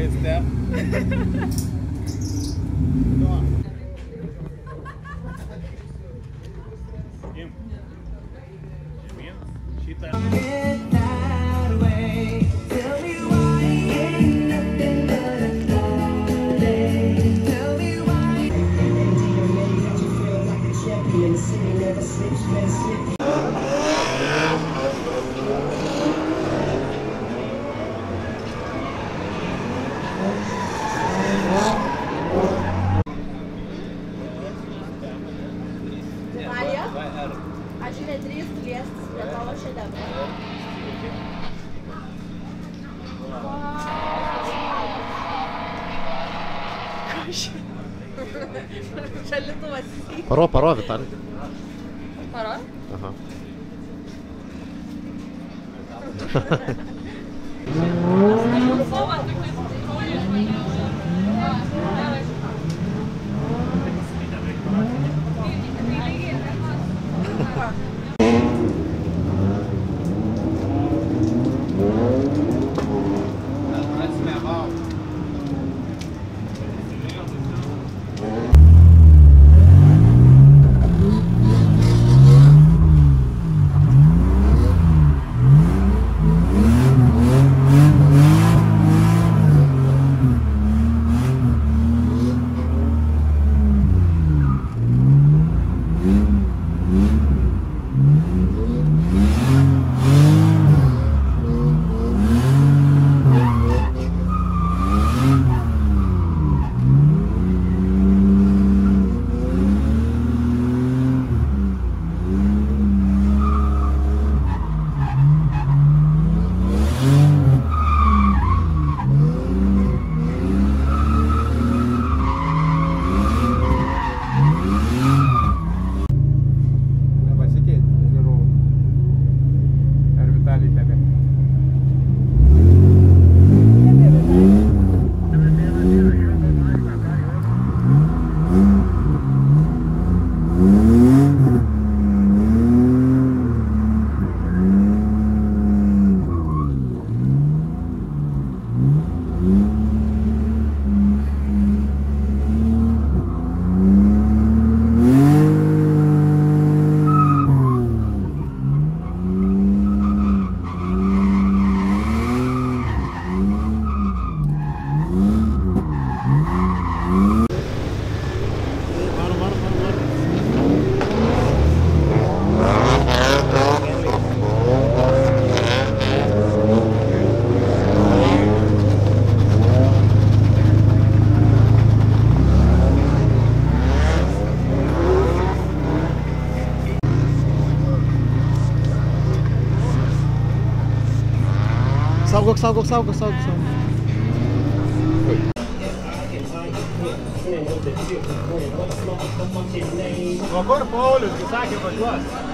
way it's down. nedrįstu liestis prie tavo šedevro. Šalituvas. Paro, paro, Vitalij. Paro? Aha. Saugok, saugok, saugok, saugok, saugok. O kur Paulius, jis sakė važiuos?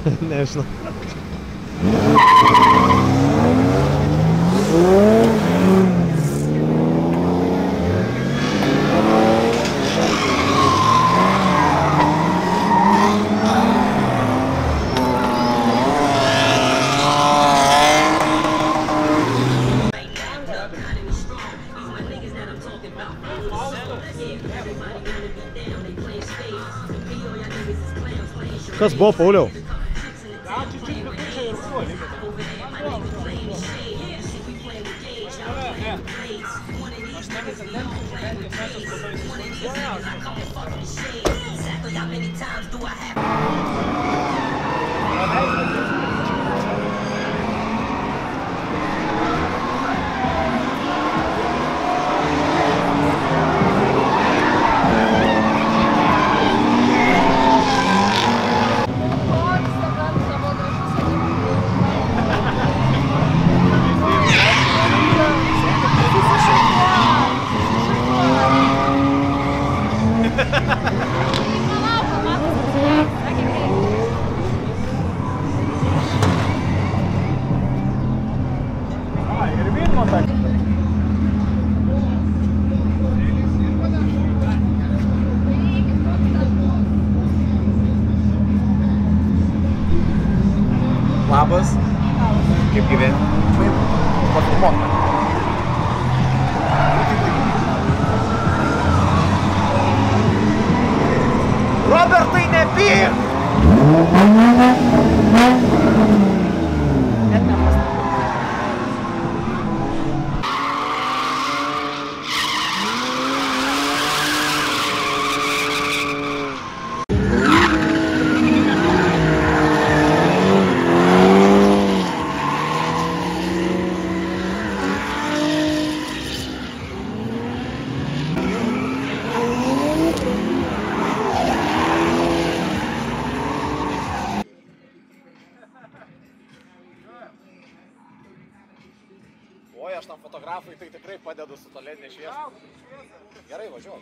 Nežinau. Kas buvo, Pauliau? Exactly how many times do I have? Labas. Kaip gyveni? Taip. Pafilmuok. Robertai, nepyk! Tai tikrai padedu su toletinė šviesa. Gerai, važiuok.